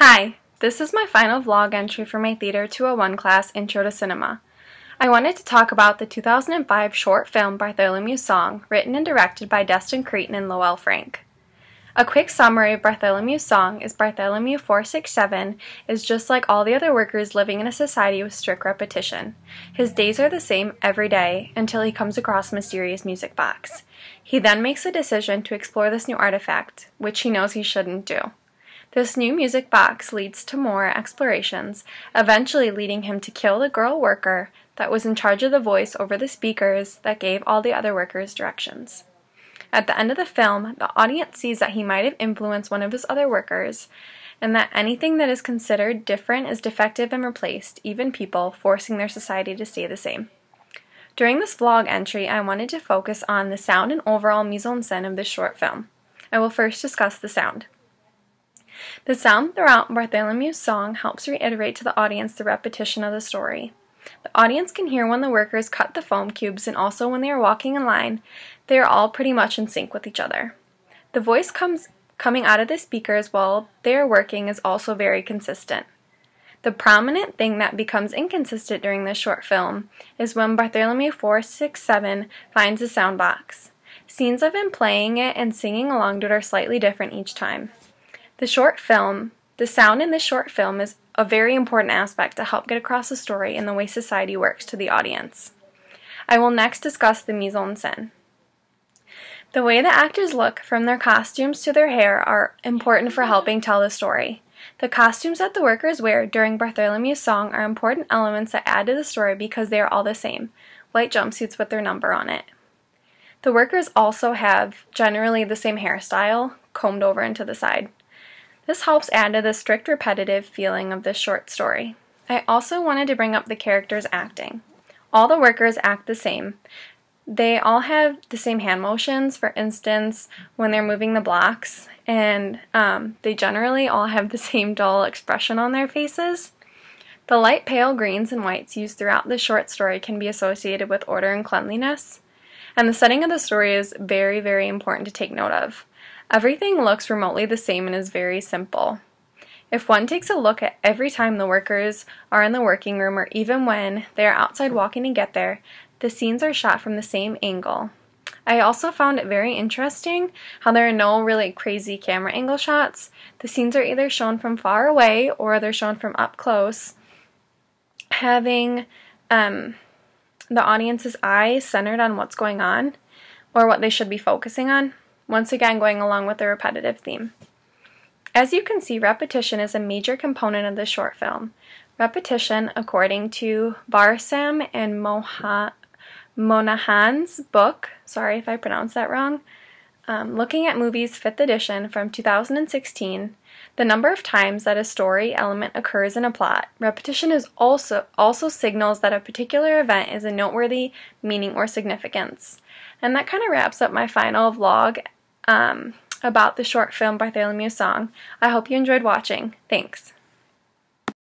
Hi, this is my final vlog entry for my Theater 201 class, Intro to Cinema. I wanted to talk about the 2005 short film Bartholomew's Song, written and directed by Destin Cretton and Lowell Frank. A quick summary of Bartholomew's Song is Bartholomew 467 is just like all the other workers living in a society with strict repetition. His days are the same every day until he comes across a mysterious music box. He then makes a decision to explore this new artifact, which he knows he shouldn't do. This new music box leads to more explorations, eventually leading him to kill the girl worker that was in charge of the voice over the speakers that gave all the other workers directions. At the end of the film, the audience sees that he might have influenced one of his other workers, and that anything that is considered different is defective and replaced, even people, forcing their society to stay the same. During this vlog entry, I wanted to focus on the sound and overall mise en scène of this short film. I will first discuss the sound. The sound throughout Bartholomew's song helps reiterate to the audience the repetition of the story. The audience can hear when the workers cut the foam cubes and also when they are walking in line, they are all pretty much in sync with each other. The voice comes coming out of the speakers while they are working is also very consistent. The prominent thing that becomes inconsistent during this short film is when Bartholomew 467 finds a sound box. Scenes of him playing it and singing along to it are slightly different each time. The short film, the sound in this short film is a very important aspect to help get across the story and the way society works to the audience. I will next discuss the mise en scène. The way the actors look, from their costumes to their hair, are important for helping tell the story. The costumes that the workers wear during Bartholomew's song are important elements that add to the story because they are all the same white jumpsuits with their number on it. The workers also have generally the same hairstyle, combed over into the side. This helps add to the strict repetitive feeling of this short story. I also wanted to bring up the characters acting. All the workers act the same. They all have the same hand motions, for instance, when they're moving the blocks, and um, they generally all have the same dull expression on their faces. The light pale greens and whites used throughout the short story can be associated with order and cleanliness. And the setting of the story is very, very important to take note of. Everything looks remotely the same and is very simple. If one takes a look at every time the workers are in the working room or even when they are outside walking to get there, the scenes are shot from the same angle. I also found it very interesting how there are no really crazy camera angle shots. The scenes are either shown from far away or they're shown from up close, having um, the audience's eye centered on what's going on or what they should be focusing on once again going along with the repetitive theme. As you can see, repetition is a major component of the short film. Repetition, according to Barsam and Moha Monahan's book, sorry if I pronounced that wrong, um, looking at movies 5th edition from 2016, the number of times that a story element occurs in a plot, repetition is also also signals that a particular event is a noteworthy meaning or significance. And that kind of wraps up my final vlog um, about the short film Bartholomew's Song. I hope you enjoyed watching. Thanks.